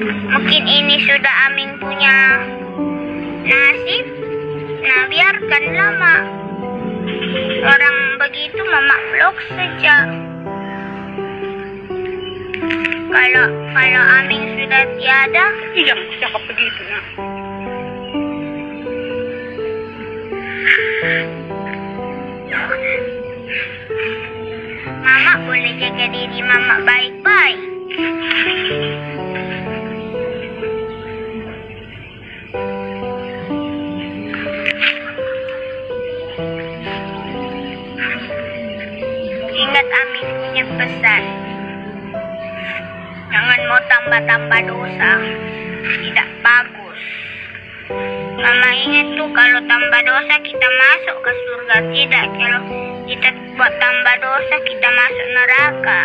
Mungkin ini sudah Amin punya nasib. Nah, biarkanlah, Mak. Orang begitu Mama blok saja. Kalau kalau Amin sudah tiada, Iya, cakap begitu nak. Mama boleh jaga diri Mama baik-baik. Pesan. Jangan mau tambah-tambah dosa. Tidak bagus. Mama ingat tuh kalau tambah dosa kita masuk ke surga. Tidak kalau kita buat tambah dosa kita masuk neraka.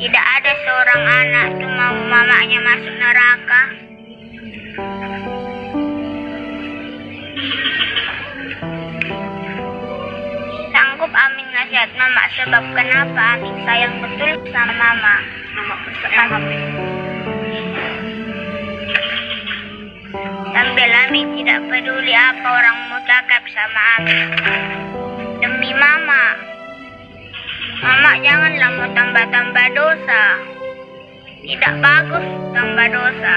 Tidak ada seorang anak tuh mau mamanya masuk neraka. Nasihat Mama sebab kenapa Amin sayang betul sama Mama. Mama percaya Amin. Sambil Amin tidak peduli apa orang mau cakap sama Amin. Demi Mama. Mama janganlah mau tambah-tambah dosa. Tidak bagus tambah dosa.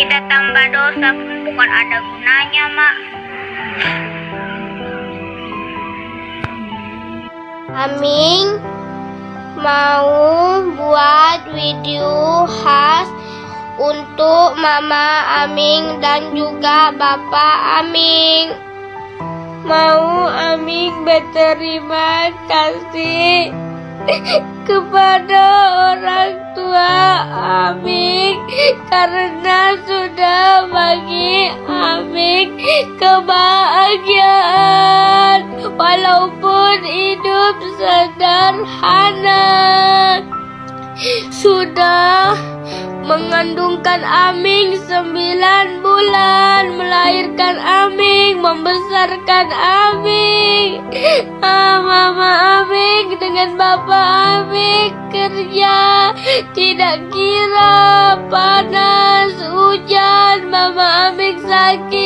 Kita tambah dosa pun bukan ada gunanya, Mak. Aming mau buat video khas untuk Mama Aming dan juga Bapak Aming. Mau Aming berterima kasih kepada orang tua Aming karena sudah bagi Aming kebahagiaan walaupun hidup sederhana sudah mengandungkan Aming sembilan bulan melahirkan Aming membesarkan Aming. Ah, Mama Aming dengan Bapak Aming kerja tidak kira panas hujan Mama Aming sakit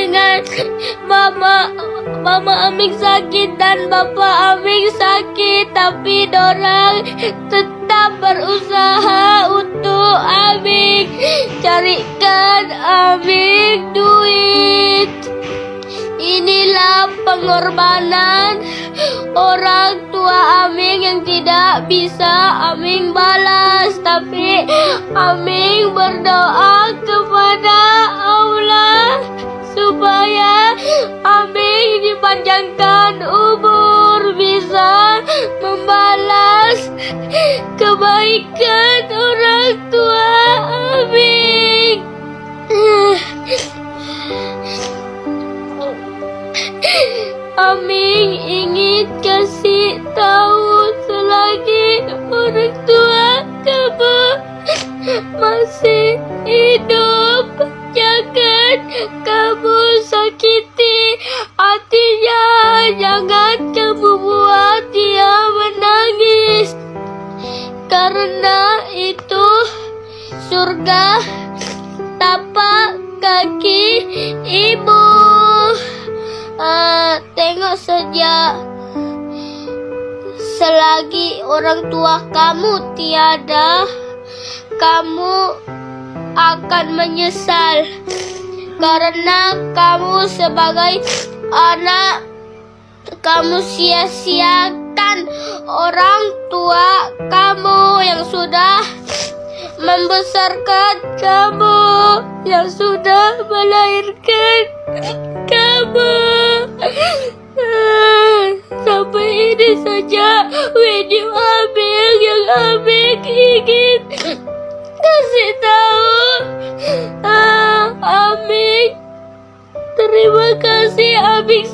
dengan Mama Mama Aming sakit dan Bapak Aming sakit tapi dorang tetap berusaha untuk Aming carikan Aming duit. Inilah pengorbanan orang tua Aming yang tidak bisa Aming balas tapi Aming berdoa dipanjangkan umur bisa membalas kebaikan orang tua Aming. Aming ingin kasih tahu selagi orang tua kamu masih hidup jangan kamu sakiti hatinya surga tapak kaki ibu. Ah, tengok saja selagi orang tua kamu tiada kamu akan menyesal. Karena kamu sebagai anak kamu sia-siakan orang tua kamu yang sudah membesarkan kamu yang sudah melahirkan kamu. Sampai ini saja video Abing yang Abing ingin kasih tahu. Ah, Aming terima kasih Aming